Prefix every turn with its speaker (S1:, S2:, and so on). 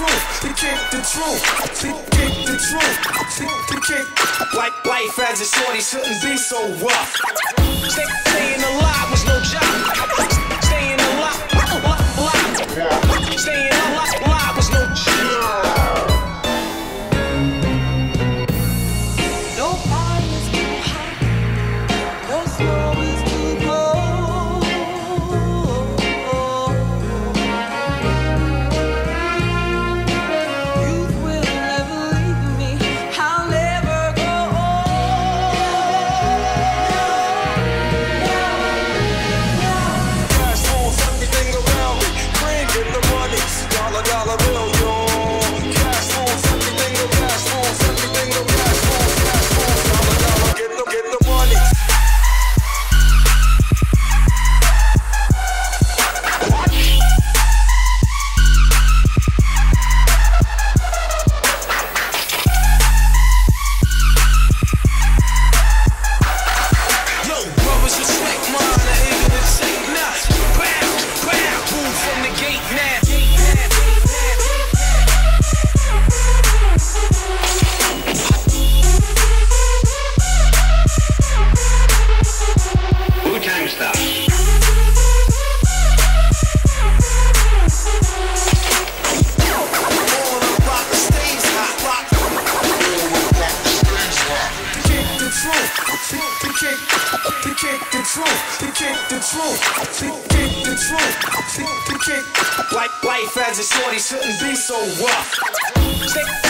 S1: truth, to kick the truth, to kick the truth, to, to kick. Like life as a shorty shouldn't be so rough. Staying alive was no job. Truth. The kick, the truth. The kick, the truth. The kick, like life as a shorty shouldn't be so rough.